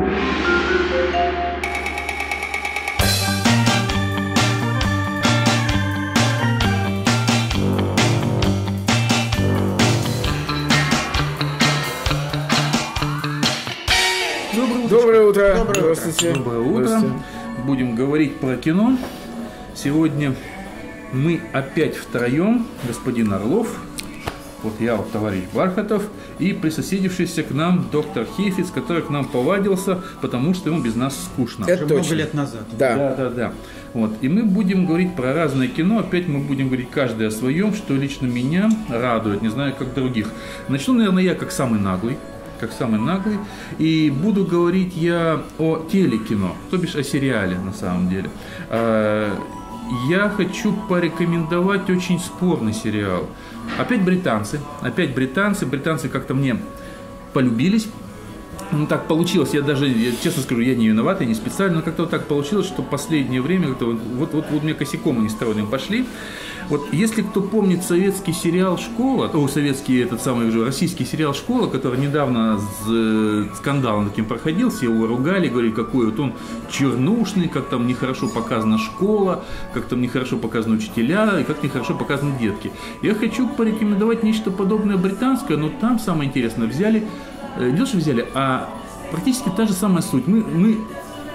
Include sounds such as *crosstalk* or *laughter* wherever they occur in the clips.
Доброе утро. Доброе Здравствуйте. Доброе утро. Здравствуйте. Будем говорить про кино. Сегодня мы опять втроем, господин Орлов, вот я, вот товарищ Бархатов, и присоседившийся к нам доктор Хефиц, который к нам повадился, потому что ему без нас скучно. Это Уже много точно. лет назад. Да. Да, да, да. Вот. И мы будем говорить про разное кино. Опять мы будем говорить каждый о своем, что лично меня радует, не знаю, как других. Начну, наверное, я как самый наглый. Как самый наглый. И буду говорить я о телекино, то бишь о сериале на самом деле. А, Я хочу порекомендовать очень спорный сериал. Опять британцы. Опять британцы. Британцы как-то мне полюбились. Ну, так получилось, я даже, я честно скажу, я не виноват, я не специально, но как-то вот так получилось, что последнее время, вот, вот, вот, вот меня косяком они стройным пошли. Вот если кто помнит советский сериал «Школа», о, советский этот самый уже российский сериал «Школа», который недавно с э, скандалом таким проходил, все его ругали, говорили, какой вот он чернушный, как там нехорошо показана школа, как там нехорошо показаны учителя, и как нехорошо показаны детки. Я хочу порекомендовать нечто подобное британское, но там самое интересное, взяли не то, что взяли, а практически та же самая суть. Мы, мы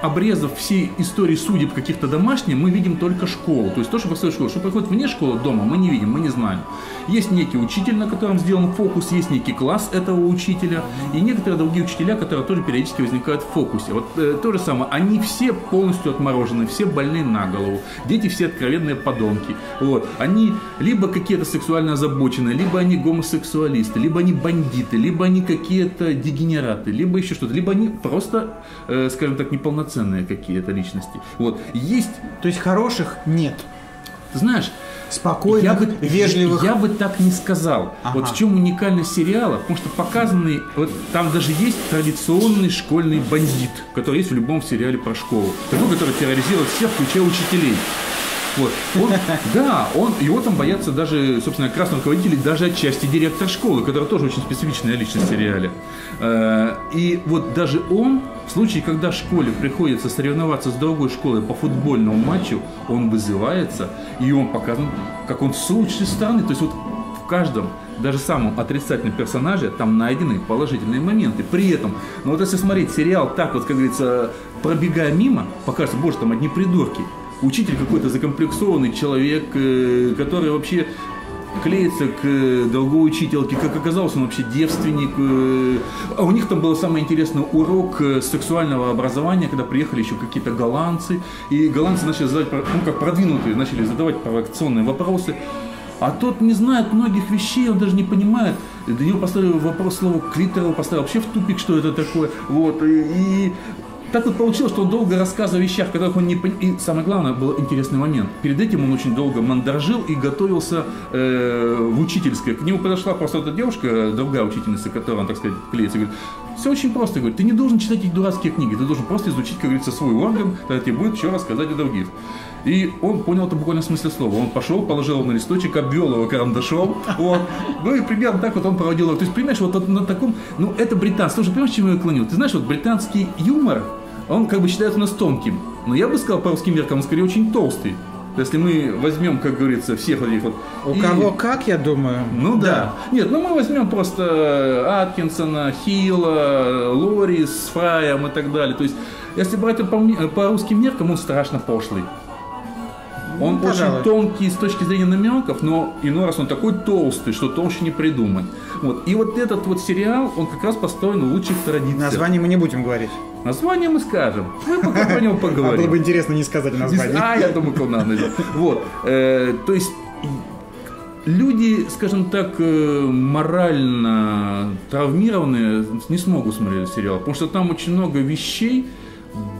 обрезав все истории судеб каких-то домашних, мы видим только школу. То есть то, что происходит в школе. Что происходит вне школы, дома, мы не видим, мы не знаем. Есть некий учитель, на котором сделан фокус, есть некий класс этого учителя, и некоторые другие учителя, которые тоже периодически возникают в фокусе. Вот э, то же самое, они все полностью отморожены, все больные на голову, дети все откровенные подонки. Вот. Они либо какие-то сексуально озабоченные, либо они гомосексуалисты, либо они бандиты, либо они какие-то дегенераты, либо еще что-то, либо они просто, э, скажем так, неполноценные какие-то личности. Вот. Есть, То есть хороших нет. знаешь, Спокойных, я бы, вежливых. Я бы так не сказал. Ага. Вот в чем уникальность сериала, потому что показанный, вот там даже есть традиционный школьный бандит, который есть в любом сериале про школу. Такой, который терроризирует всех, включая учителей. Вот. Он, да, он, его там боятся даже, собственно, красных руководителей, даже отчасти директор школы, который тоже очень специфичная личность в сериале. Э, И вот даже он, в случае, когда школе приходится соревноваться с другой школой по футбольному матчу, он вызывается, и он показан, как он с лучшей стороны. То есть вот в каждом, даже самом отрицательном персонаже, там найдены положительные моменты. При этом, ну вот если смотреть сериал так вот, как говорится, пробегая мимо, покажется, боже, там одни придурки. Учитель какой-то закомплексованный человек, э, который вообще клеится к э, другой учительке, как оказалось, он вообще девственник. э. А у них там был самый интересный урок сексуального образования, когда приехали еще какие-то голландцы, и голландцы начали задавать, ну как продвинутые, начали задавать провокационные вопросы. А тот не знает многих вещей, он даже не понимает. До него поставили вопрос слово клитор, его поставил вообще в тупик, что это такое. Вот. И, и так вот получилось, что он долго рассказывал о вещах, которых он не понимал. И самое главное, был интересный момент. Перед этим он очень долго мандражил и готовился э, в учительское. К нему подошла просто эта девушка, другая учительница, которая, он, так сказать, клеится, говорит, все очень просто, говорит, ты не должен читать эти дурацкие книги, ты должен просто изучить, как говорится, свой орган, тогда тебе будет что рассказать о других. И он понял это буквально в смысле слова. Он пошел, положил его на листочек, обвел его карандашом. Вот. Ну и примерно так вот он проводил его. То есть, понимаешь, вот, на таком... Ну, это британский. Слушай, понимаешь, чему я клоню? Ты знаешь, вот британский юмор, он как бы считается у нас тонким. Но я бы сказал, по русским меркам, он скорее очень толстый. Если мы возьмем, как говорится, всех вот этих вот... У и- кого как, я думаю. ну да. Нет, ну мы возьмем просто Аткинсона, Хилла, Лори с Фраем и так далее. То есть, если брать по, по русским меркам, он страшно пошлый. Он Ну, пожалуй. очень тонкий с точки зрения намеков, но иной раз он такой толстый, что толще не придумать. Вот. И вот этот вот сериал, он как раз построен в лучших традициях. Название мы не будем говорить. Название мы скажем. Мы пока про него А поговорим. было бы интересно не сказать название. А, я думаю, надо. Вот. Э, То есть люди, скажем так, э, морально травмированные не смогут смотреть сериал, потому что там очень много вещей,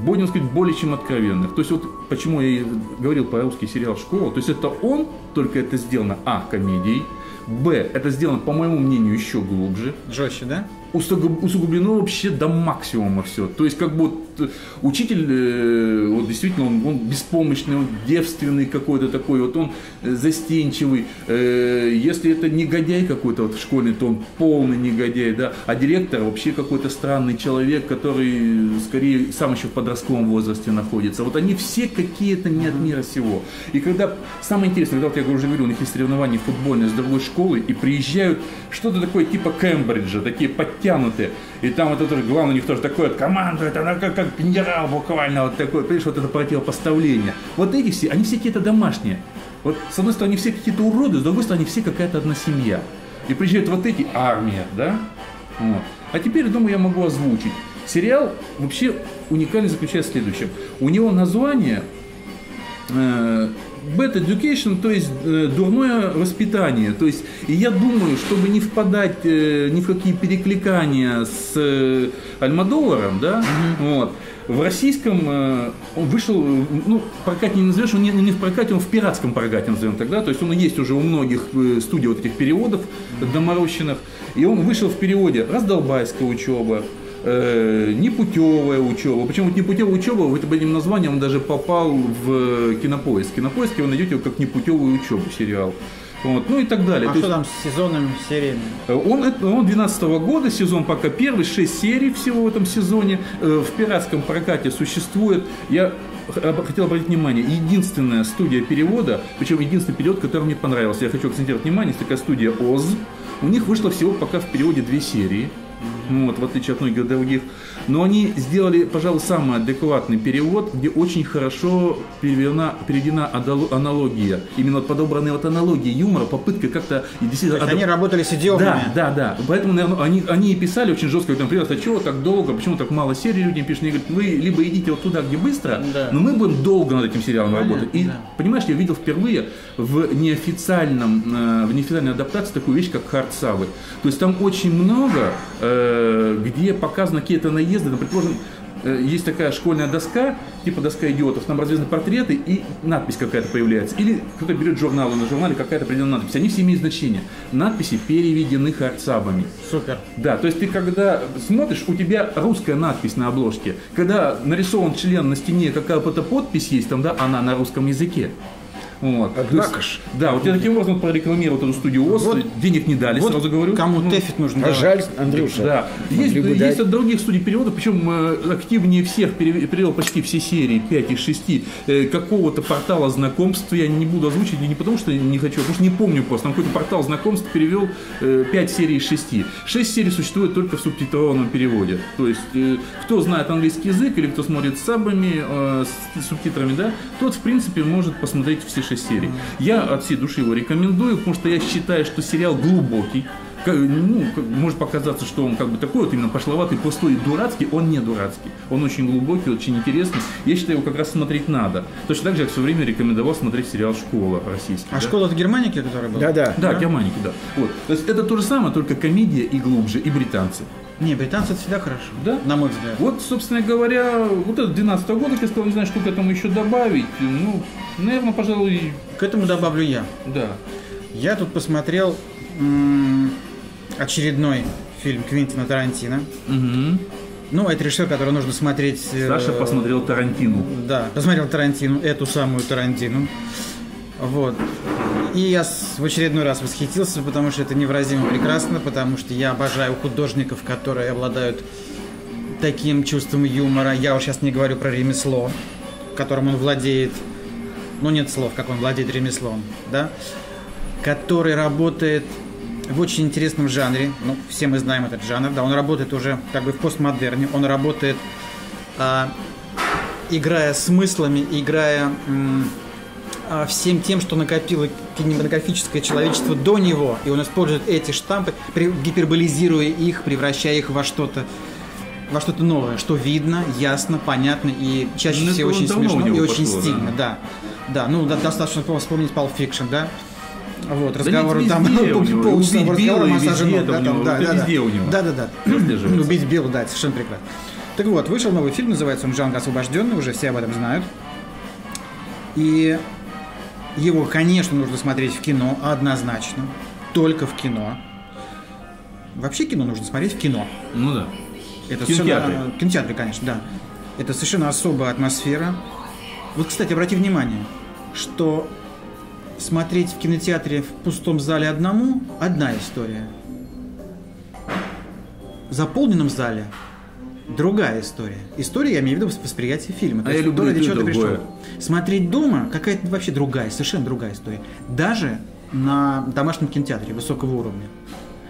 будем сказать, более чем откровенных. То есть вот почему я и говорил про русский сериал «Школа», то есть это он, только это сделано, а, комедией, б, это сделано, по моему мнению, еще глубже, Жестче, да? Усугуб- усугублено вообще до максимума все. То есть как бы вот, э, учитель, э, вот действительно, он, он беспомощный, он девственный какой-то такой, вот он э, застенчивый. Если это негодяй какой-то вот школьный, то он полный негодяй, да. А директор вообще какой-то странный человек, который скорее сам еще в подростковом возрасте находится. Вот они все какие-то не от мира сего. И когда, самое интересное, когда вот я уже говорил, у них есть соревнования футбольные с другой школы, и приезжают что-то такое типа Кембриджа, такие подтянутые. И там вот это главное у них тоже такое вот командует, она как, как генерал буквально вот такой, понимаешь, вот это противопоставление. Вот эти все, они все какие-то домашние. Вот с одной стороны все какие-то уроды, с другой стороны все какая-то одна семья. И приезжают вот эти армия, да? Вот. А теперь, думаю, я могу озвучить. Сериал вообще уникальный заключается в следующем. У него название э, Bad Education, то есть э, дурное воспитание. То есть, и я думаю, чтобы не впадать э, ни в какие перекликания с э, Альмадоваром, да, вот, в российском э, он вышел, ну, прокат не назовешь, он не, не в прокате, он в пиратском прокате назовем тогда, то есть он есть уже у многих э, студий вот этих переводов доморощенных, и он вышел в переводе «Раздолбайская учеба», э, непутевая учеба. Почему вот непутевая учеба, вот этим названием он даже попал в кинопоиск. В кинопоиске вы найдете его как непутевую учебу сериал. Вот, ну и так далее. А То что есть, там с сезонами, сериями? он, это- он 12 года, сезон пока первый, 6 серий всего в этом сезоне. Э, В пиратском прокате существует, я хотел обратить внимание, единственная студия перевода, причем единственный перевод, который мне понравился. Я хочу акцентировать внимание, есть такая студия ОЗ. У них вышло всего пока в переводе две серии. Ну Вот, в отличие от многих других. Но они сделали, пожалуй, самый адекватный перевод, где очень хорошо переведена, переведена аналогия. Именно вот подобранные вот аналогии юмора, попытка как-то действительно То есть адап- они работали с идиомами. да, да, да. Поэтому, наверное, они, они и писали очень жестко, говорят, например, а чего так долго, почему так мало серий люди пишут? Они говорят, вы либо идите вот туда, где быстро, Да. но мы будем долго над этим сериалом Понятно, работать. И, да. понимаешь, я видел впервые в неофициальном, э, в неофициальной адаптации такую вещь, как хардсавы. То есть там очень много, э, где показаны какие-то наезды, ну, предположим, э, есть такая школьная доска, типа доска идиотов, там развязаны портреты и надпись какая-то появляется. Или кто-то берет журнал, и на журнале какая-то определенная надпись. Они все имеют значение. Надписи переведены хардсабами. Супер. Да, то есть ты когда смотришь, у тебя русская надпись на обложке. Когда нарисован член на стене, какая-то подпись есть, там, да, она на русском языке. Вот. Однако есть, ж. Да, вот я таким образом прорекламировал эту студию ОС, Вот- денег не дали, Вот сразу говорю. кому Ну, Тефит нужно А давать. жаль, Андрюша. да. Есть, есть дать. от других студий переводов, причем э, активнее всех перев- перевел почти все серии, 5 из 6, э, какого-то портала знакомств, я не буду озвучить, не потому что не хочу, а потому что не помню просто, там какой-то портал знакомств перевел э, 5 серий из 6. 6 серий существует только в субтитрованном переводе. То есть, э, кто знает английский язык или кто смотрит с сабами, э, с субтитрами, да, тот, в принципе, может посмотреть все 6 серий. Я от всей души его рекомендую, потому что я считаю, что сериал глубокий, ну, может показаться, что он как бы такой вот именно пошловатый, пустой и дурацкий, он не дурацкий. Он очень глубокий, очень интересный. Я считаю, его как раз смотреть надо. Точно так же, я в свое время рекомендовал смотреть сериал «Школа» российский. А да? школа это Германики, которая была? Да-да. Да, Германики, да. Вот. То есть это то же самое, только комедия и глубже, и британцы. Не, британцы это всегда хорошо. Да? На мой взгляд. Вот, собственно говоря, вот это 12 года, как я сказал, не знаю, что к этому еще добавить. Ну, наверное, пожалуй, К этому добавлю я. да. Я тут посмотрел очередной фильм Квентина Тарантино. Мгм. Ну, это режиссер, который нужно смотреть... э, Саша посмотрел Тарантину. Да, посмотрел Тарантину, эту самую Тарантину. Вот. И я в очередной раз восхитился, потому что это невыразимо прекрасно, потому что я обожаю художников, которые обладают таким чувством юмора. Я уж сейчас не говорю про ремесло, которым он владеет. Ну, нет слов, как он владеет ремеслом, да? Который работает в очень интересном жанре. Ну, все мы знаем этот жанр, да. Он работает уже как бы в постмодерне. Он работает а, играя смыслами, играя м, всем тем, что накопило кинематографическое человечество до него, и он использует эти штампы, гиперболизируя их, превращая их во что-то во что-то новое, что видно, ясно, понятно и чаще Ну, всего очень смешно и него очень пошло, стильно, да. Да, ну да, достаточно по- вспомнить Pulp Fiction, да. Вот, разговор ведь там *laughs* полчаса разговора массажа ног, да, там, да, да, да. у него. Да, да, да. *clears throat* Убить Билла, да, совершенно прекрасно. Так вот, вышел новый фильм, называется он «Джанго освобожденный», уже все об этом знают. И его, конечно, нужно смотреть в кино, однозначно. Только в кино. Вообще кино нужно смотреть в кино. Ну да. Это совершенно- в кинотеатре, конечно, да. Это совершенно особая атмосфера. Вот, кстати, обрати внимание, что смотреть в кинотеатре в пустом зале одному – одна история. В заполненном зале другая история. История, я имею в виду восприятие фильма. То А я есть, люблю то, ради то, чего ты пришел. Смотреть дома какая-то вообще другая, совершенно другая история. Даже на домашнем кинотеатре высокого уровня.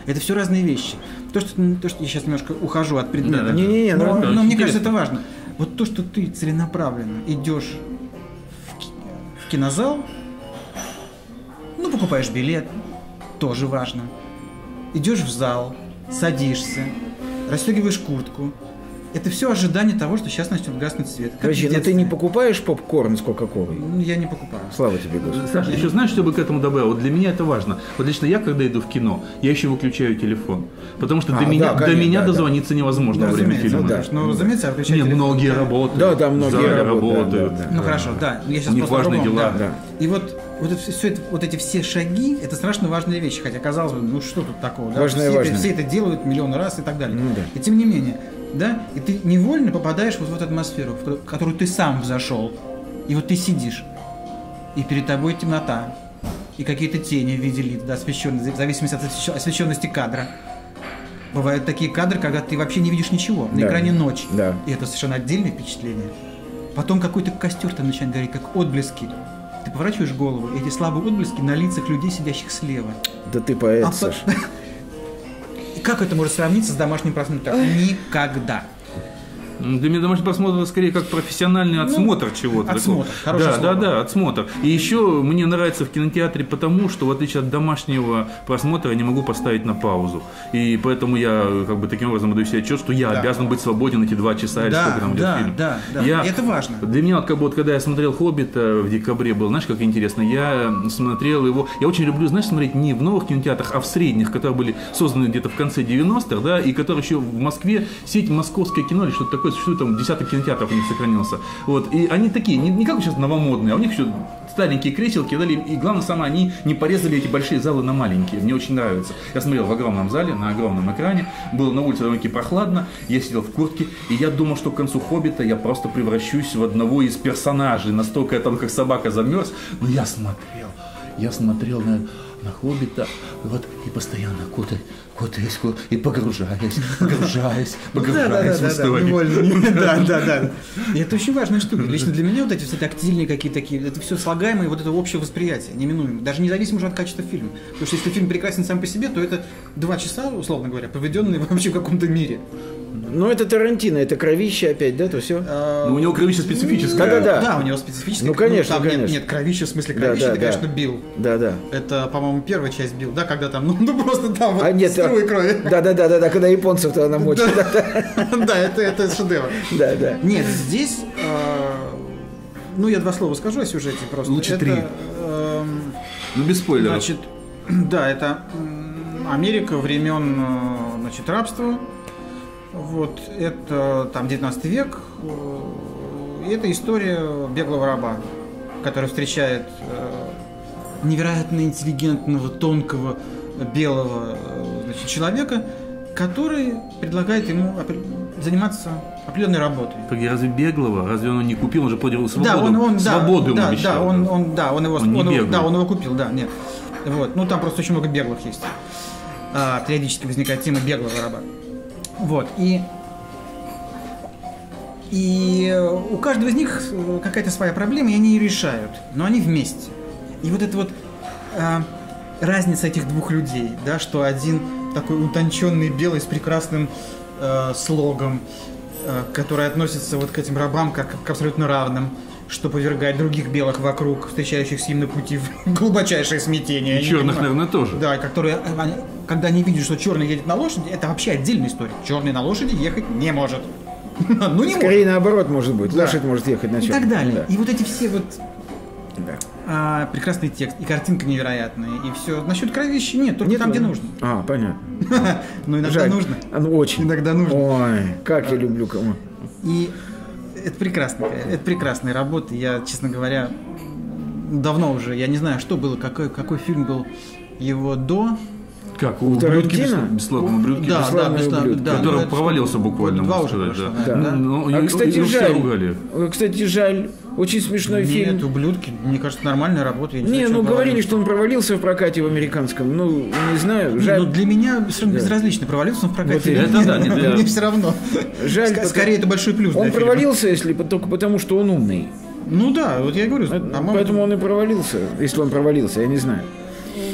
Это все разные вещи. То, что, то, что я сейчас немножко ухожу от предмета. Да, да. Не-не-не, Но, ну, это но очень мне кажется, это важно. Вот то, что ты целенаправленно идешь в кинозал, ну, покупаешь билет, тоже важно. Идешь в зал, садишься, расстегиваешь куртку. Это все ожидание того, что сейчас начнет гаснуть свет. Как в но ты не покупаешь попкорн с Кока-Колой? Ну, Я не покупаю. Слава тебе, Господи. Саша, еще знаешь, что бы к этому добавил? Вот для меня это важно. Вот лично я, когда иду в кино, я еще выключаю телефон. Потому что А, до, меня, да, до конечно, меня да, да. дозвониться невозможно во время фильма. да. Ну, разумеется, включать Не, телефон, многие да. работают. Да, да, многие работают, работают. да, да, Ну хорошо, да. Я сейчас У них важные дела, да. И вот, вот, это все, это, вот эти все шаги, это страшно важные вещи. Хотя, казалось бы, ну что тут такого? Да? Важное, все, важное. Это, все это делают миллионы раз и так далее. Ну да. И тем не менее, да, и ты невольно попадаешь вот в эту атмосферу, в ко- которую ты сам взошел. И вот ты сидишь, и перед тобой темнота, и какие-то тени в виде лиц, да, освещенные, в зависимости от освещ- освещенности кадра. Бывают такие кадры, когда ты вообще не видишь ничего. На Да. экране ночь. Да. И это совершенно отдельное впечатление. Потом какой-то костер там начинает гореть, как отблески. Ты поворачиваешь голову, и эти слабые отблески на лицах людей, сидящих слева. Да ты поэт, А по- Саша. *laughs* И как это может сравниться с домашним просмотром? Никогда. Для меня домашний просмотр это скорее как профессиональный отсмотр чего-то. Ну, отсмотр, такого. да, слово. да, да, отсмотр. И еще мне нравится в кинотеатре потому, что в отличие от домашнего просмотра я не могу поставить на паузу. И поэтому я э, как бы таким образом даю себе отчет, что я Да. обязан быть свободен эти два часа или Да, сколько там идет да, фильм. да, да. Я- И это важно. Для меня, вот, как бы, вот, когда я смотрел «Хоббита» в декабре был, знаешь, как интересно, я смотрел его, я очень люблю, знаешь, смотреть не в новых кинотеатрах, а в средних, которые были созданы где-то в конце 90-х, да, и которые еще в Москве, сеть «Московское кино» или что-то такое, существует, там десяток кинотеатров у них сохранился. Вот, и они такие, не, не как сейчас новомодные, а у них еще старенькие креселки, да, и главное самое, они не порезали эти большие залы на маленькие. Мне очень нравится. Я смотрел в огромном зале, на огромном экране, было на улице довольно прохладно, я сидел в куртке, и я думал, что к концу «Хоббита» я просто превращусь в одного из персонажей, настолько я там как собака замерз, но я смотрел, я смотрел на, на «Хоббита», вот, и постоянно куда кутаясь, ку- и погружаясь, погружаясь, *laughs* погружаясь в историю. *laughs* Да, да, да. Это очень важная штука. Лично для меня вот эти все тактильные какие-то такие, это все слагаемые вот это общее восприятие, неминуемо. Даже независимо уже от качества фильма. Потому что если фильм прекрасен сам по себе, то это два часа, условно говоря, проведенные *laughs* вообще в каком-то мире. Ну, это Тарантино, это кровище опять, да, то все? А, Но у него кровище специфическое. Да-да-да. Да, у него специфическое. Ну, конечно, там нет- конечно. Нет, кровища, в смысле Да, кровища, да, это, да. конечно, Билл. Да, да. Это, по-моему, первая часть Билл, да, когда там, *laughs* ну, ну просто там вот А нет, струи а- крови. Да, да, да, да, да, когда японцев то она мочит. Да, *laughs* Да, это, это шедевр. да, да. Нет, здесь, э, ну, я два слова скажу о сюжете просто. Лучше три. эм, Ну, без спойлеров. Значит, *clears throat* да, это Америка времен, э, значит, рабства. Вот, это там 19 век. э, И это история беглого раба, который встречает э, невероятно интеллигентного, тонкого, белого э, значит, человека, который предлагает ему заниматься определенной работой. Погоди, разве беглого? Разве он не купил? Он же подел свободу. Да, он, он, да, свободу ему да, обещал. да, он, он, да, он его, Он он его- да, он его купил, да, нет. Вот, ну там просто очень много беглых есть. А, периодически возникает тема беглого раба. Вот, и и э, у каждого из них э, какая-то своя проблема, и они ее решают, но они вместе. И вот это вот а, разница этих двух людей, да, что один такой утонченный белый с прекрасным э, слогом, э, который относится вот к этим рабам как к абсолютно равным, что повергает других белых вокруг, встречающихся им на пути в *laughs* глубочайшее смятение. И Я черных, наверное, тоже. Да, и которые, э, они- когда они видят, что черный едет на лошади, это вообще отдельная история. Черный на лошади ехать не может. *laughs* Ну не может. Скорее наоборот может быть. Да. Лошадь может ехать на И чем. так далее. Да. И вот эти все вот Да. а, прекрасный текст, и картинка невероятная, и все. Насчет кровищи нет, только Нет, там, где ну, нужно. А, понятно. *laughs* Но иногда Жаль. нужно. А, Ну, очень. Иногда нужно. Ой, как я люблю кому. И это прекрасно, это прекрасная работа. Я, честно говоря, давно уже, я не знаю, что было, какой, какой фильм был его до. Как, у ублюдки Тарантино? бесслав- бесславные ублюдки? Да, да, Бесславные бесслав- ублюдки. да, Который это провалился буквально, Два можно уже сказать, прошло, да. да. Ну, А, и- кстати, и жаль. ругали. Э, Кстати, жаль. Очень смешной фильм. Нет, ублюдки, мне кажется, нормальная работа. я не, Не, знаю, ну говорили, провалился. что он провалился в прокате в американском. Ну, не знаю, Не, жаль. ну, для меня совершенно безразлично, провалился он в прокате. Вот или *laughs* это нет. да, нет, Мне да. все равно. Жаль, Ск- Скорее, это большой плюс Он для провалился, если только потому, что он умный. Ну да, вот я и говорю, по-моему, Поэтому он и провалился, если он провалился, я не знаю.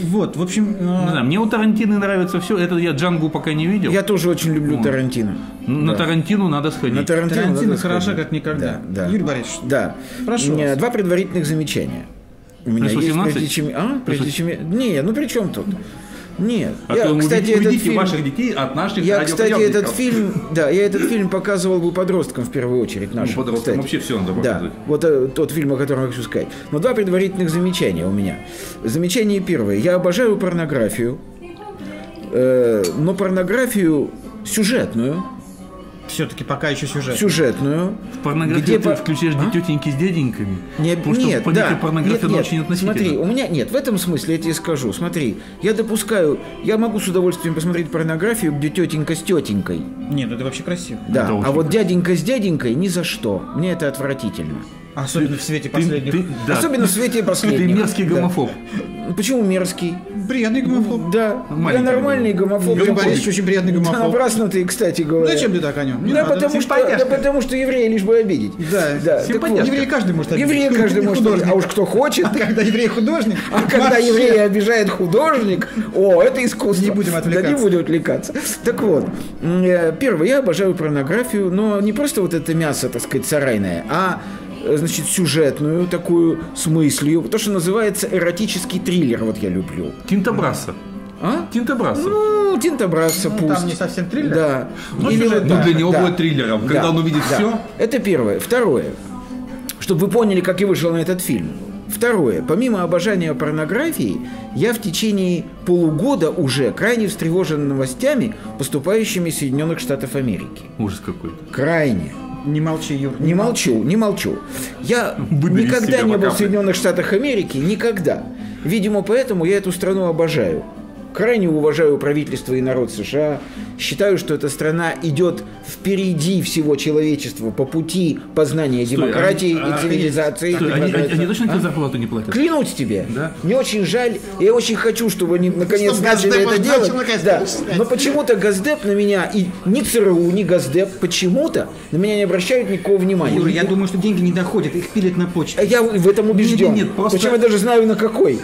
Вот, в общем, э, Не знаю, мне у Тарантино нравится все. Это я Джангу пока не видел. Я тоже очень люблю Тарантино. На Да. Тарантину надо сходить. На Тарантино, Тарантино надо хороша сходить. как никогда. Да, да. Юрий Борисович, Да. Прошу У меня вас. два предварительных замечания. У меня Пришло есть 17? прежде чем... А? Прежде чем... Не, ну при чем тут? Нет. А я, кстати, этот фильм... ваших детей от наших Я, кстати, этот фильм, да, я этот фильм показывал бы подросткам в первую очередь нашим. Ну, подросткам кстати. вообще всё надо Да, показывать. вот э, тот фильм, о котором я хочу сказать. Но два предварительных замечания у меня. Замечание первое. Я обожаю порнографию, э, но порнографию сюжетную, все-таки пока еще сюжет. сюжетную. В порнографию где ты по- включаешь А? тетеньки с дяденьками. Не, Потому что нет, да. порнография нет, нет. очень относительно. Смотри, у меня нет, в этом смысле я тебе скажу. Смотри, я допускаю, я могу с удовольствием посмотреть порнографию, где тетенька с тетенькой. Нет, ну это вообще красиво. Да, Это а вот дяденька с дяденькой ни за что. Мне это отвратительно. Особенно в свете Ты- последних. ты- да. Особенно в свете Ты последних. мерзкий Да. гомофоб. Почему мерзкий? Приятный гомофоб. Да, я Маленький нормальный гомофоб. Юрий. Борисович очень приятный Да, гомофоб. напрасно ты, кстати говоря. Зачем ты так о нем? Не Да, надо. потому что, да, потому что евреи лишь бы обидеть. Да, симпатяшка. вот. Еврей каждый может обидеть. Еврея каждый может. Художник. А уж кто хочет. А когда еврей художник, А когда еврея обижает художник, о, это искусство. Не будем Да отвлекаться. не будем отвлекаться. Так вот, э, первое, я обожаю порнографию, но не просто вот это мясо, так сказать, сарайное, а значит, сюжетную такую, с мыслью, то, что называется эротический триллер, вот я люблю. Тинта Брасса. А? Тинта Брасса. Ну, Тинта Брасса Ну, пусть. там не совсем триллер. Да. Ну, Или сюжет, вот ну, для него да. будет триллером, когда Да, он увидит да. все. Это первое. Второе. Чтобы вы поняли, как я вышел на этот фильм. Второе. Помимо обожания порнографии, я в течение полугода уже крайне встревожен новостями, поступающими из Соединенных Штатов Америки. Ужас какой-то. Крайне. Не молчи, Юр. Не молчу, не молчу. Я Выбери из никогда не был в. Соединенных Штатах Америки, никогда. Видимо, поэтому я эту страну обожаю. Крайне уважаю правительство и народ США. Считаю, что эта страна идет впереди всего человечества по пути познания демократии а- а- и цивилизации. Стой, они, они- они точно тебе А? зарплату не платят? Клянусь тебе. Да? Мне очень жаль. Я очень хочу, чтобы они наконец Чтобы начали Газдеп это делать. Да. Но почему-то Газдеп на меня, и ни ЦРУ, ни Газдеп почему-то на меня не обращают никакого внимания. Юра, я думаю, что деньги не доходят, их пилят на почту. А Я в этом убежден. Нет, нет, просто- Причем я даже знаю на какой.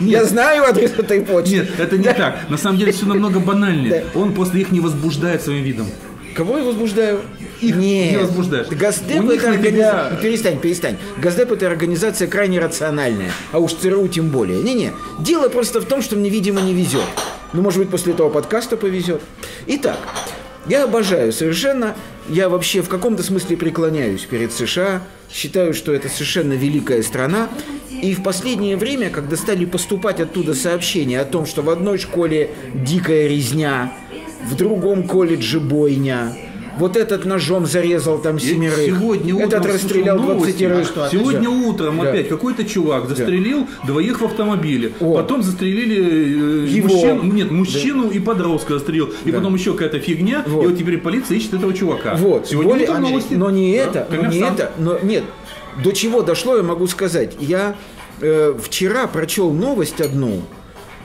Я знаю адрес этой почты. Нет, это не так. На самом деле все намного банальнее. Он просто их не возбуждает своим видом. Кого я возбуждаю? Их Нет. не возбуждаешь. Газдеп это тебя- организация... Перестань, перестань. Газдеп это организация крайне рациональная. А уж ЦРУ тем более. Не-не. Дело просто в том, что мне, видимо, не везет. Ну, может быть, после этого подкаста повезет. Итак, я обожаю совершенно... Я вообще в каком-то смысле преклоняюсь перед США. Считаю, что это совершенно великая страна. И в последнее время, когда стали поступать оттуда сообщения о том, что в одной школе дикая резня, в другом колледже бойня, вот этот ножом зарезал там семерых, Сегодня утром этот расстрелял слушал новости. 20 что, Сегодня Да. утром Да. опять какой-то чувак застрелил двоих в автомобиле. О. Потом застрелили э, Его. мужчину, нет, мужчину и подростка застрелил. И потом еще какая-то фигня. Вот. И вот теперь полиция ищет этого чувака. Вот, Сегодня более- утром новости. но не Да, это, но не это, но нет. До чего дошло, я могу сказать. Я э, вчера прочел новость одну,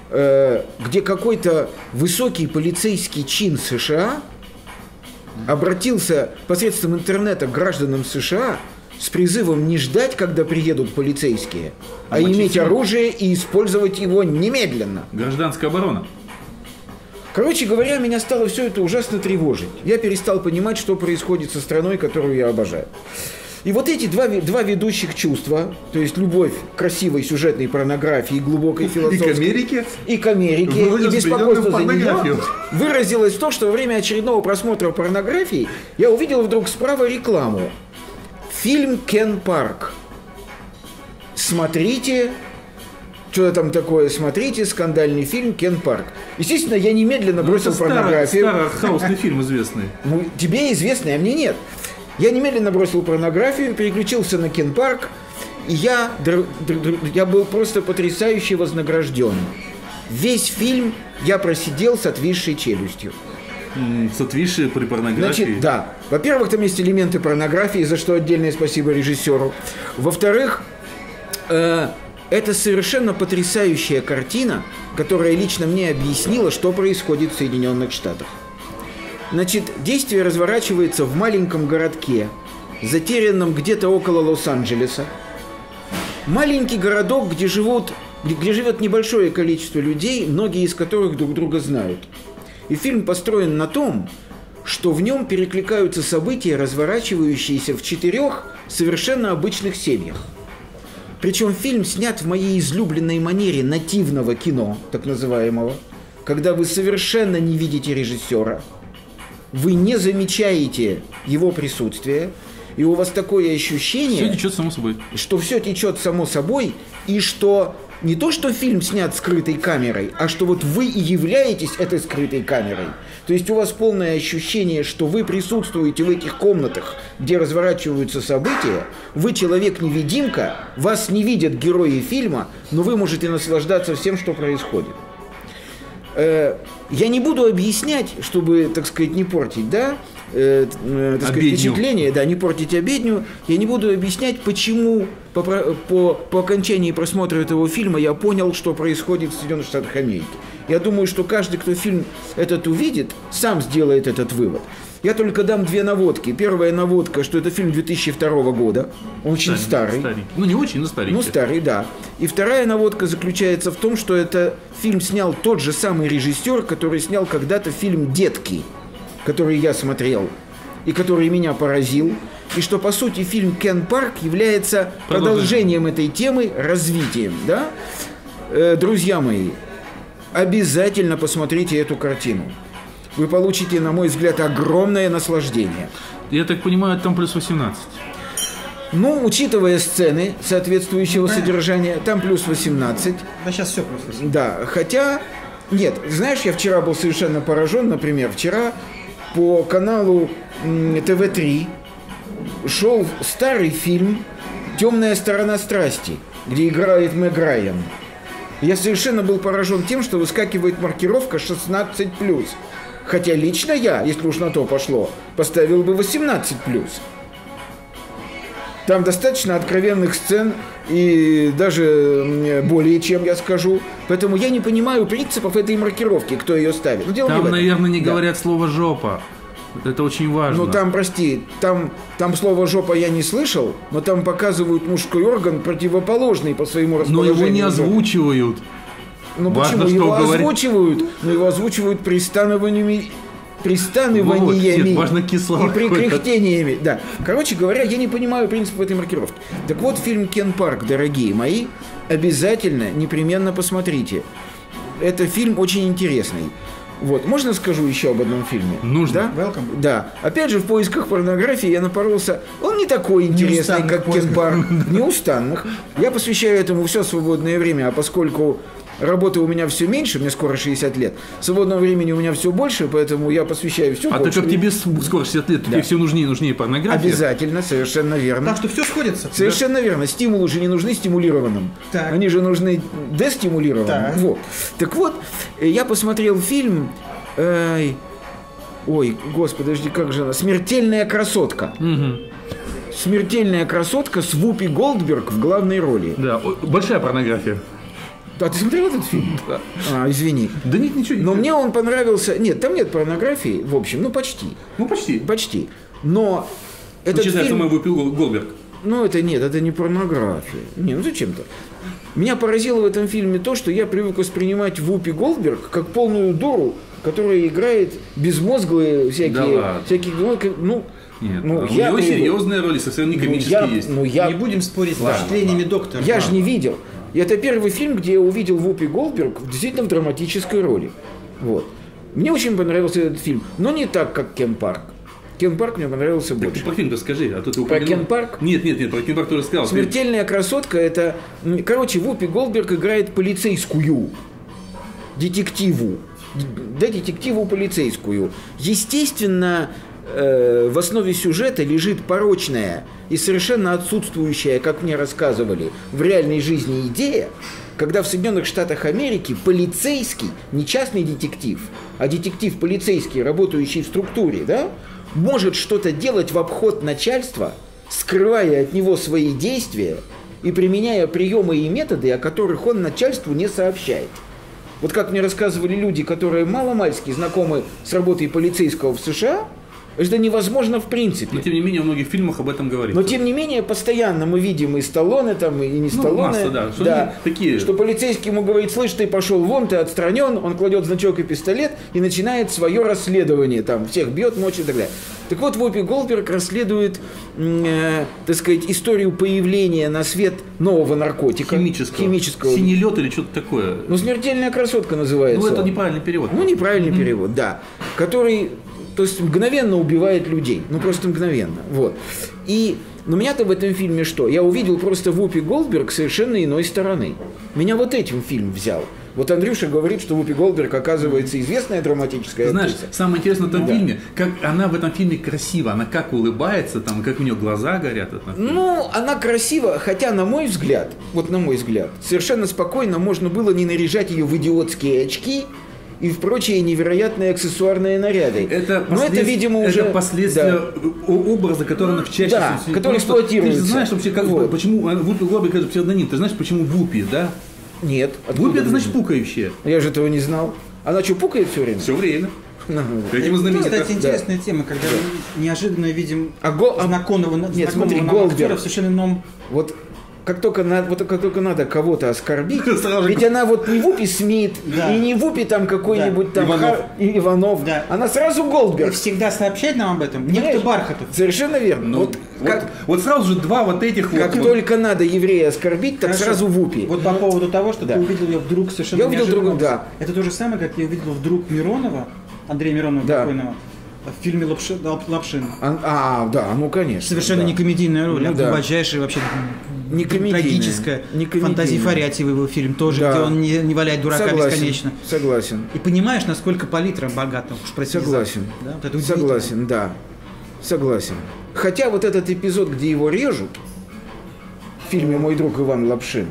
где какой-то высокий полицейский чин США обратился посредством интернета к гражданам США с призывом не ждать, когда приедут полицейские, а мочить иметь оружие и использовать его немедленно. Гражданская оборона. Короче говоря, меня стало все это ужасно тревожить. Я перестал понимать, что происходит со страной, которую я обожаю. И вот эти два, два ведущих чувства, то есть любовь к красивой сюжетной порнографии и глубокой философской... Америке. И к Америке, и беспокойство за нее, выразилось в том, что во время очередного просмотра порнографии я увидел вдруг справа рекламу. Фильм «Кен Парк». Смотрите, что там такое, смотрите, скандальный фильм «Кен Парк». Естественно, я немедленно бросил Ну, Это старый, порнографию. старый артхаусный фильм известный. Ну, тебе известно, а мне нет. Я немедленно бросил порнографию, переключился на Кен Парк, и я, я был просто потрясающе вознагражден. Весь фильм я просидел с отвисшей челюстью. С отвисшей при порнографии. Значит, да. Во-первых, там есть элементы порнографии, за что отдельное спасибо режиссеру. Во-вторых, э, это совершенно потрясающая картина, которая лично мне объяснила, что происходит в Соединенных Штатах. Значит, действие разворачивается в маленьком городке, затерянном где-то около Лос-Анджелеса. Маленький городок, где живут, где- живет небольшое количество людей, многие из которых друг друга знают. И фильм построен на том, что в нем перекликаются события, разворачивающиеся в четырех совершенно обычных семьях. Причем фильм снят в моей излюбленной манере нативного кино, так называемого, когда вы совершенно не видите режиссера, вы не замечаете его присутствие, и у вас такое ощущение Все течет само собой. что все течет само собой, и что не то, что фильм снят скрытой камерой, а что вот вы и являетесь этой скрытой камерой. То есть у вас полное ощущение, что вы присутствуете в этих комнатах, где разворачиваются события, вы человек-невидимка, вас не видят герои фильма, но вы можете наслаждаться всем, что происходит. Э, Я не буду объяснять, чтобы, так сказать, не портить, да, э, э, так сказать, впечатление, да, не портить обедню. Я не буду объяснять, почему по, по, по окончании просмотра этого фильма я понял, что происходит в Соединенных Штатах Америки. Я думаю, что каждый, кто фильм этот увидит, сам сделает этот вывод. Я только дам две наводки. Первая наводка, что это фильм 2002 года, он очень старый. Ну, не очень, но старенький. Ну, старый, да. И вторая наводка заключается в том, что это фильм снял тот же самый режиссер, который снял когда-то фильм «Детки», который я смотрел и который меня поразил. И что, по сути, фильм «Кен Парк» является продолжением этой темы, развитием, да? Э, друзья мои, обязательно посмотрите эту картину. Вы получите, на мой взгляд, огромное наслаждение. Я так понимаю, там плюс 18. Ну, учитывая сцены соответствующего содержания, там плюс 18. Да сейчас все просто. Да, хотя... Нет, знаешь, я вчера был совершенно поражен, например, вчера по каналу м, ТВ-3 шел старый фильм «Темная сторона страсти», где играет Мэг Райан. Я совершенно был поражен тем, что выскакивает маркировка 16+. Хотя лично я, если уж на то пошло, поставил бы 18+. Там достаточно откровенных сцен и даже более чем, я скажу. Поэтому я не понимаю принципов этой маркировки, кто ее ставит. Ну, дело не Там, этом. наверное, не Да. говорят слово «жопа». Это очень важно. Ну там, прости, там, там слово жопа я не слышал, но там показывают мужской орган противоположный по своему Но расположению. его не жопы. Ну Важно, почему? что Его говорит- озвучивают, но его озвучивают пристанованиями Вот, пристанываниями нет, важно кислород и прикряхтениями. Да. Короче говоря, я не понимаю принцип этой маркировки. Так вот, фильм «Кен Парк», дорогие мои, обязательно, непременно посмотрите. Это фильм очень интересный. Вот, можно скажу еще об одном фильме? Нужно. Да? Welcome. Да. Опять же, в поисках порнографии я напоролся. Он не такой интересный, Неустанных как Кен. Парк. *laughs* Неустанных. Я посвящаю этому все свободное время, а поскольку работы у меня все меньше, мне скоро 60 лет, свободного времени у меня все больше, поэтому я посвящаю все А так больше. как тебе скоро 60 лет, тебе все нужнее и нужнее порнография. Обязательно, совершенно верно. Так что все сходится. Совершенно верно. Стимулы же не нужны стимулированным. Так. Они же нужны дестимулированным. Так. Вот. Так вот, э, я посмотрел фильм... эй, ой, господи, подожди, как же она? «Смертельная красотка». Мгм. «Смертельная красотка» с Вупи Голдберг в главной роли. Да, большая порнография. А ты смотрел этот фильм? Да. А, извини. Да нет, ничего не Но мне он понравился... Нет, там нет порнографии, в общем, ну почти. Ну, почти. Почти. Но этот Учитывая, что фильм... мы выпил Гол- Голберг. Ну, это нет, это не порнография. Не, ну зачем-то. Меня поразило в этом фильме то, что я привык воспринимать Вупи Голдберг как полную дуру, которая играет безмозглые всякие... Да ладно. всякие ну, ну, Нет, ну, у я него привык. серьезные роли, совершенно не Ну, комические я, есть. ну, я, Не будем спорить с впечатлениями доктора. я же не видел. И это первый фильм, где я увидел Вупи Голдберг в- действительно в драматической роли. Вот. Мне очень понравился этот фильм, но не так, как Кен Парк. Кен Парк мне понравился Так ты больше. про фильм расскажи, а то ты Про упомянул. Кен Парк? Нет, нет, нет, про Кен Парк. Ты- Смертельная красотка это. Короче, Вупи Голдберг играет полицейскую. Детективу. Да, детективу полицейскую. Естественно, в основе сюжета лежит порочная и совершенно отсутствующая, как мне рассказывали, в реальной жизни идея, когда в Соединенных Штатах Америки полицейский, не частный детектив, а детектив полицейский, работающий в структуре, да, может что-то делать в обход начальства, скрывая от него свои действия и применяя приемы и методы, о которых он начальству не сообщает. Вот как мне рассказывали люди, которые маломальски знакомы с работой полицейского в США, это невозможно в принципе. Но тем не менее, в многих фильмах об этом говорится. Но тем не менее, постоянно мы видим и Сталлоне там, и не Ну, Сталлоне. масса, да. Что они такие- Что полицейский ему говорит, слышь, ты пошел вон, ты отстранен, он кладет значок и пистолет и начинает свое расследование, там, всех бьет, мочит и так далее. Так вот, Вупи Голдберг расследует, э, так сказать, историю появления на свет нового наркотика. Химического. Химического. Синий лед или что-то такое. Ну, смертельная красотка называется. Ну, это неправильный перевод. Ну, неправильный перевод, да. Который, то есть, мгновенно убивает людей. Ну, просто мгновенно. Вот. И, но меня-то в этом фильме что? Я увидел просто Вупи Голдберг совершенно иной стороны. Меня вот этим фильм взял. Вот Андрюша говорит, что Вупи Голдберг, оказывается, известная драматическая знаешь, актриса. самое интересное в этом Да. фильме, как она в этом фильме красива, она как улыбается, там, как у нее глаза горят. Ну, она красива, хотя, на мой взгляд, вот на мой взгляд, совершенно спокойно можно было не наряжать ее в идиотские очки и в прочие невероятные аксессуарные наряды. Это, Но это, послед- видимо, уже... это последствия Да. образа, который она чаще Да, всего- который эксплуатируется. Ты же знаешь вообще, как, Вот. почему Вупи Голдберг это псевдоним. Ты знаешь, почему Вупи, да? Нет. Вупи это значит пукающая. Я же этого не знал. Она что, пукает все время? Все время. Ну, Этим и знаменитая. Кстати, интересная тема, когда мы неожиданно видим А го- а- знакомого, Нет, знакомого смотри, нам Голдберг. актера в совершенно ином Вот как только, надо, вот как только надо кого-то оскорбить, *laughs* Сразу ведь она вот не Вупи Смит, Да. и не Вупи там какой-нибудь там Иванов. Хар- и Иванов, Да. она сразу И Голдберг. всегда сообщает нам об этом. Понимаешь? Некто Бархатов. Совершенно верно. Ну, вот, вот, как, вот сразу же два вот этих как вот. только надо еврея оскорбить, так Хорошо. сразу Вупи. Вот по поводу того, что Да. ты увидел ее вдруг совершенно Я увидел вдруг, да. Это то же самое, как я увидел вдруг Миронова, Андрея Миронова Да. покойного, в фильме Лапши- Лап- «Лапшин». А, а, да, ну конечно. Совершенно да. не комедийная роль, Ну а да. глубочайшая вообще Не трагическая. не. Фантазии Фарятьева его фильм тоже, Да. где он не, не валяет дурака Согласен, бесконечно. Согласен. И понимаешь, насколько палитра богата, уж прости за- Согласен. Да, вот это. Согласен, да. Согласен. Хотя вот этот эпизод, где его режут, в фильме «Мой друг Иван Лапшин»,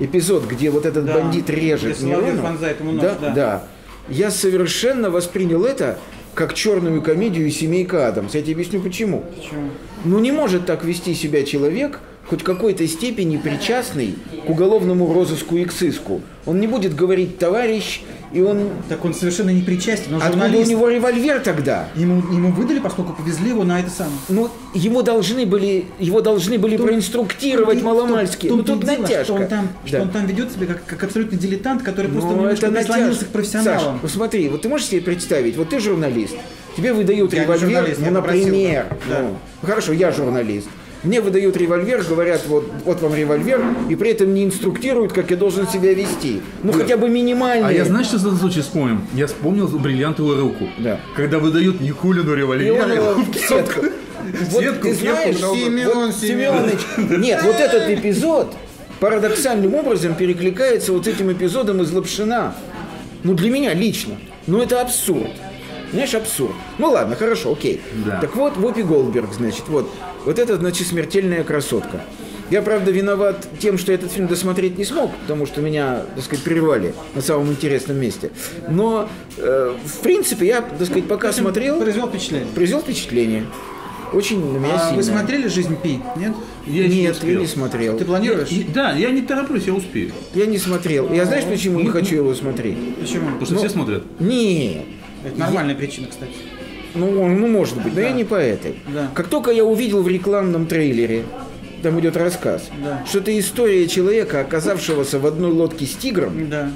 эпизод, где вот этот Да, бандит режет Соловьев Миронова, да, да. да, я совершенно воспринял это как черную комедию «Семейка Адамс». Я тебе объясню почему. Почему? Ну не может так вести себя человек, хоть в какой-то степени причастный к уголовному розыску и к сыску. Он не будет говорить «товарищ», и он... Так он совершенно не причастен, он Откуда у журналист. него револьвер тогда? Ему, ему выдали, поскольку повезли его на это самое. Ну, ему должны были, его должны были проинструктировать том- маломальски. в том- Ну, тут дело, натяжка. Что он там, Да. что он там ведет себя как, как абсолютно дилетант, который просто Ну, немножко прислонился к профессионалам. Саш, ну смотри, вот ты можешь себе представить, вот ты журналист, тебе выдают Я револьвер, ну, я попросил, например, да. ну, хорошо, я журналист. Мне выдают револьвер, говорят, вот, вот вам револьвер, и при этом не инструктируют, как я должен себя вести. Ну, хотя бы минимально. А я знаешь, что за случай вспомнил? Я вспомнил бриллиантовую руку. Да. Когда выдают Никулину И револьвер. он его в *laughs* сетку. Вот Сетку ты знаешь. Семен, Семенович, *laughs* нет, вот этот эпизод парадоксальным образом перекликается вот этим эпизодом из Лапшина. Ну, для меня лично. Ну, это абсурд. Знаешь, абсурд. Ну ладно, хорошо, окей. Да. Так вот, Вопи Голдберг, значит, вот. Вот это, значит, смертельная красотка. Я, правда, виноват тем, что этот фильм досмотреть не смог, потому что меня, так сказать, прервали на самом интересном месте. Но, э, в принципе, я, так сказать, пока смотрел, Произвел впечатление. произвел впечатление. Очень на меня А сильное. вы смотрели «Жизнь Пи»? Нет? Я Нет, успел. я не смотрел. Ты планируешь? И- Да, я не тороплюсь, я успею. Я не смотрел. Я знаешь, почему не Ну, хочу его смотреть? Почему? Потому что Ну, все смотрят. Нет. Это нормальная причина, кстати. Ну, ну, может быть, но Да. я не по этой. Да. Как только я увидел в рекламном трейлере, там идет рассказ, Да. что это история человека, оказавшегося в одной лодке с тигром, Да.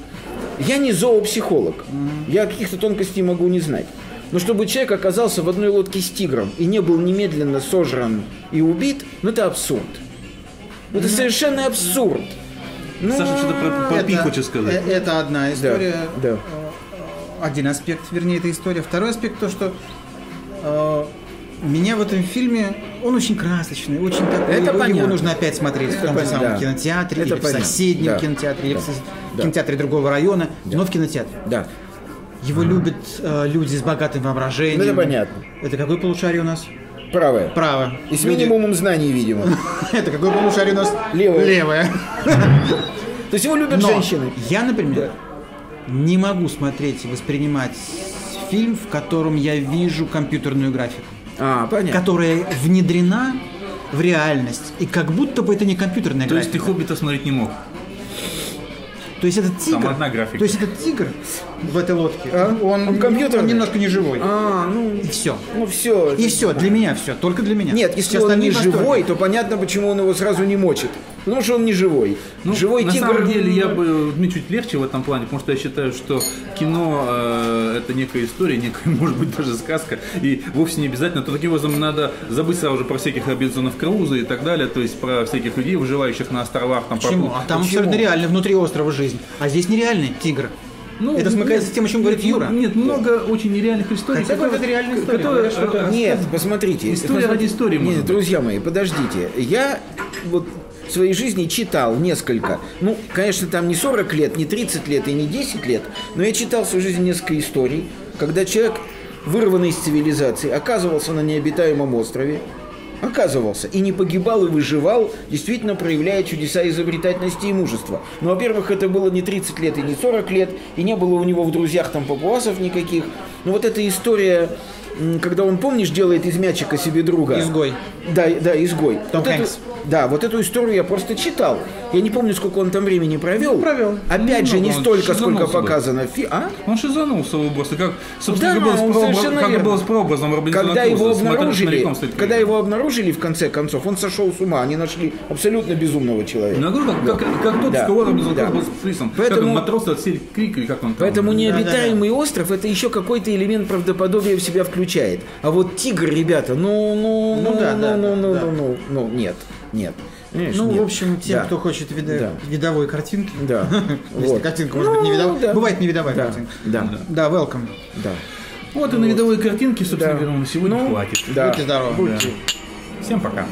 я не зоопсихолог. Я каких-то тонкостей могу не знать. Но чтобы человек оказался в одной лодке с тигром и не был немедленно сожран и убит, ну это абсурд. Ну, Это совершенно абсурд. Ну, Саша что-то про, про Пи хочет сказать. э- это одна да, история. да. Э, Один аспект, вернее, этой истории. Второй аспект то, что э, меня в этом фильме он очень красочный, очень такой. Это его, понятно. его нужно опять смотреть в Это том же самом да. кинотеатре, Это или понятно, в соседнем да. кинотеатре, или в, Да. сос- Да. кинотеатре другого района, но в кинотеатре. Да. Его любят э, люди с богатым воображением. Ну, это понятно. Это какой полушарий у нас? Правое. Право. И с Люди- минимумом знаний, видимо. *laughs* Это какой полушарий у нас? Левое. Левое. *laughs* То есть его любят женщины. я, например, не могу смотреть и воспринимать фильм, в котором я вижу компьютерную графику, А, понятно. которая внедрена в реальность. И как будто бы это не компьютерная То есть ты графика. «Хоббита» смотреть не мог? То есть этот тигр, одна графика. то есть этот тигр в этой лодке, А? он, Он компьютерный? он немножко не живой. А, ну, И все. ну все. И все, для меня все, только для меня. Нет, если Все он не живой, то понятно, почему он его сразу не мочит. Потому что он не живой. Ну, живой на тигр... самом деле я бы мне чуть легче в этом плане, потому что я считаю, что кино э, это некая история, некая, *laughs* может быть, даже сказка, и вовсе не обязательно. То таким образом надо забыть сразу же про всяких Робинзонов Круза и так далее, то есть про всяких людей, выживающих на островах. Там, Почему? про- А там Почему? абсолютно реально внутри острова жизнь. А здесь нереальный тигр. Ну, это смыкается нет, с тем, о чем говорит нет, Юра. Нет, много очень нереальных историй. Хотя которые- это реальная история, которые, что э, это- Нет, посмотрите. История посмотрите. ради истории, Нет, быть. друзья мои, подождите. Я вот в своей жизни читал несколько. Ну, конечно, там не 40 лет, не 30 лет и не 10 лет, но я читал в своей жизни несколько историй, когда человек, вырванный из цивилизации, оказывался на необитаемом острове, оказывался и не погибал и выживал, действительно проявляя чудеса изобретательности и мужества. Ну, во-первых, это было не 30 лет и не 40 лет, и не было у него в друзьях там папуасов никаких. Но вот эта история, когда он, помнишь, делает из мячика себе друга. Изгой. Да, да, изгой. Том Вот Хэнкс. Да, вот эту историю я просто читал. Я не помню, сколько он там времени провел. Ну, провел. Опять же, не столько, сколько да. показано фи... А? Он шизанулся в области, как, собственно, Да, как было с он прообраз- как было с прообразом Робинзона Когда Круза, его с обнаружили, когда его обнаружили в конце концов, он сошел с ума. Они нашли абсолютно безумного человека. Ну, я говорю, как, как, как тот, Да. с кого Робинзон Да. Был с Фрисом. Как Поэтому- он, матрос отсель крик, или как он там? Поэтому Да. необитаемый остров это еще какой-то элемент правдоподобия в себя включает. А вот тигр, ребята, ну, ну, Ну ну, да, ну, да, ну, да, ну, да. ну, ну, ну, нет, нет. Понимаешь, Ну, нет. в общем, тем, Да. кто хочет вида- Да. видовой картинки. Да. *laughs* Если картинка может быть не Ну, видовая. да. Бывает не видовая картинка. да, Да, welcome. да. Вот и на видовой картинке, собственно говоря, на сегодня Ну, хватит. Будьте здоровы. Всем пока.